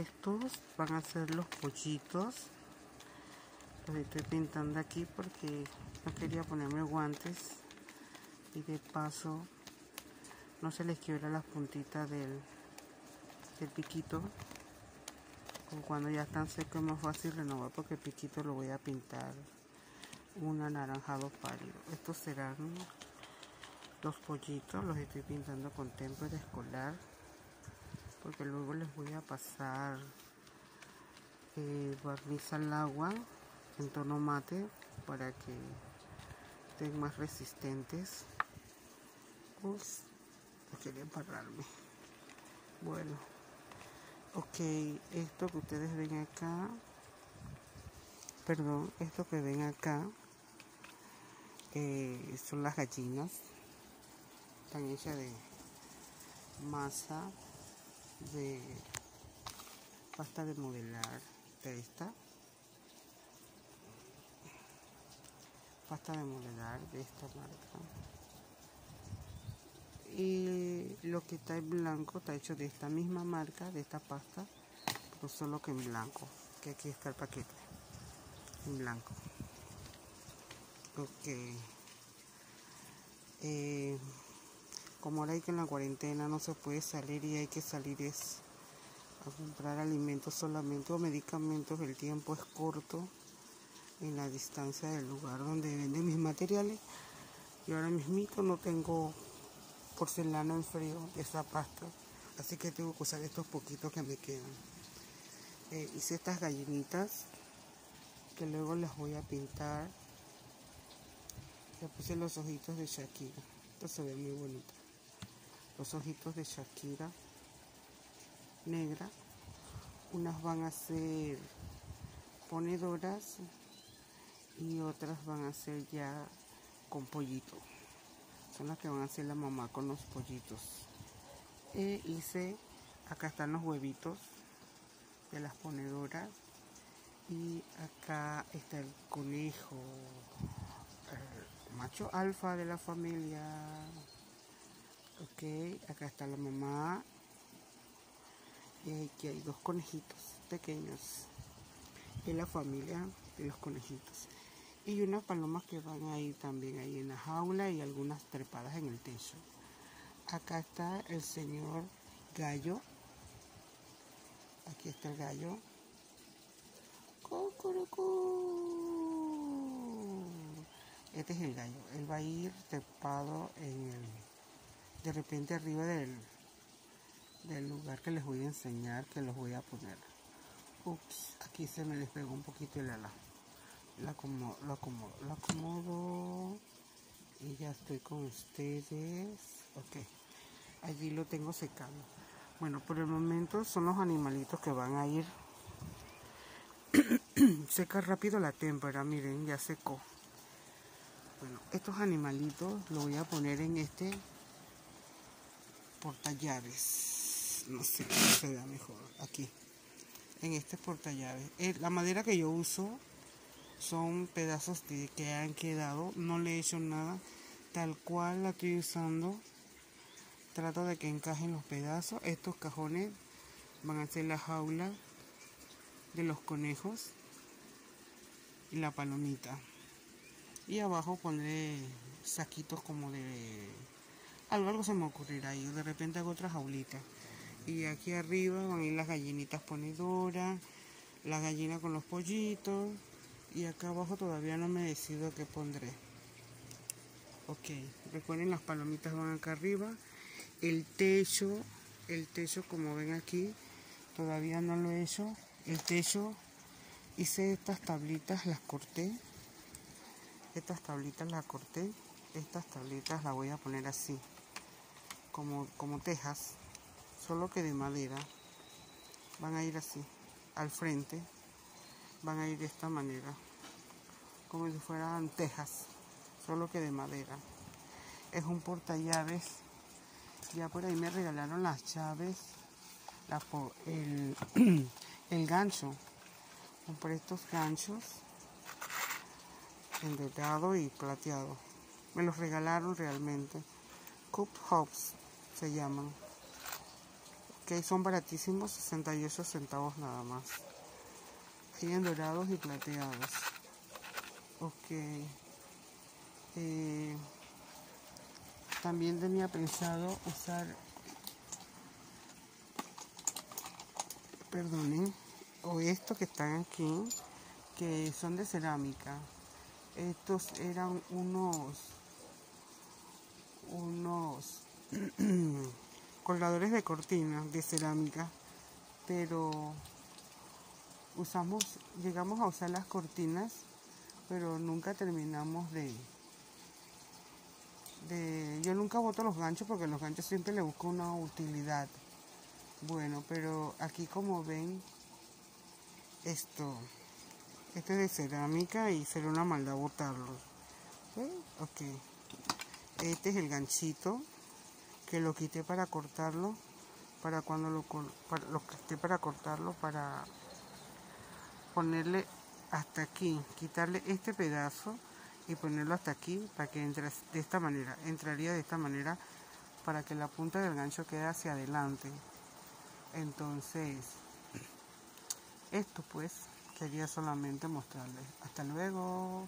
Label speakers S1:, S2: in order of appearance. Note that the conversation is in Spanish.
S1: estos van a ser los pollitos. Los estoy pintando aquí porque no quería ponerme guantes. Y de paso no se les quiebra las puntitas del, del piquito. Cuando ya están secos es más fácil renovar porque el piquito lo voy a pintar un anaranjado pálido. Estos serán los pollitos los estoy pintando con témpera escolar porque luego les voy a pasar eh, barniz al agua en tono mate para que estén más resistentes. Ups, no quería pararme bueno ok esto que ustedes ven acá perdón esto que ven acá eh, son las gallinas. Están hechas de masa de pasta de modelar de esta. Pasta de modelar de esta marca. Y lo que está en blanco está hecho de esta misma marca de esta pasta pero solo que en blanco que aquí está el paquete en blanco. Ok. Eh, como ahora hay que en la cuarentena no se puede salir y hay que salir es a comprar alimentos solamente o medicamentos, el tiempo es corto en la distancia del lugar donde venden mis materiales. Y ahora mismito no tengo porcelana en frío esa pasta así que tengo que usar estos poquitos que me quedan. Eh, hice estas gallinitas que luego las voy a pintar. Le puse los ojitos de Shakira. Esto se ve muy bonito los ojitos de Shakira negra. Unas van a ser ponedoras y otras van a ser ya con pollito. Son las que van a hacer la mamá con los pollitos. E hice acá están los huevitos de las ponedoras. Y acá está el conejo el macho alfa de la familia ok acá está la mamá. Y aquí hay dos conejitos pequeños. De la familia de los conejitos. Y unas palomas que van a ir también ahí en la jaula y algunas trepadas en el techo. Acá está el señor gallo. Aquí está el gallo. Este es el gallo. Él va a ir trepado en el de repente arriba del, del lugar que les voy a enseñar que los voy a poner. Ups aquí se me despegó un poquito el ala. Lo acomodo, lo acomodo, lo acomodo. Y ya estoy con ustedes. Ok allí lo tengo secando bueno por el momento son los animalitos que van a ir. Seca rápido la témpera miren ya secó. Bueno estos animalitos lo voy a poner en este portallaves no sé cómo se vea mejor aquí en este portallaves eh, la madera que yo uso son pedazos de, que han quedado no le he hecho nada. Tal cual la estoy usando trato de que encajen los pedazos. Estos cajones van a ser la jaula de los conejos y la palomita. Y abajo pondré saquitos como de algo, algo se me ocurrirá y de repente hago otra jaulita. Y aquí arriba van a ir las gallinitas ponedoras, la gallina con los pollitos. Y acá abajo todavía no me decido qué pondré. Ok, recuerden las palomitas van acá arriba. El techo, el techo como ven aquí, todavía no lo he hecho. El techo, hice estas tablitas, las corté. Estas tablitas las corté. Estas tablitas las voy a poner así como, como tejas, solo que de madera. Van a ir así, al frente. Van a ir de esta manera, como si fueran tejas, solo que de madera. Es un portallaves. Ya por ahí me regalaron las llaves, la, el, el gancho. Compré estos ganchos en dorado y plateado. Me los regalaron realmente. Cup Hops se llaman. que son baratísimos 68 centavos nada más. Hay en dorados y plateados. Ok. Eh, también tenía pensado usar perdonen o estos que están aquí que son de cerámica. Estos eran unos unos colgadores de cortina de cerámica pero usamos llegamos a usar las cortinas pero nunca terminamos de de yo nunca boto los ganchos porque los ganchos siempre le busco una utilidad. Bueno pero aquí como ven esto este es de cerámica y será una maldad botarlo ok. Este es el ganchito que lo quité para cortarlo para cuando lo, quité para cortarlo para ponerle hasta aquí quitarle este pedazo y ponerlo hasta aquí para que entre de esta manera entraría de esta manera para que la punta del gancho quede hacia adelante. Entonces esto pues quería solamente mostrarles. Hasta luego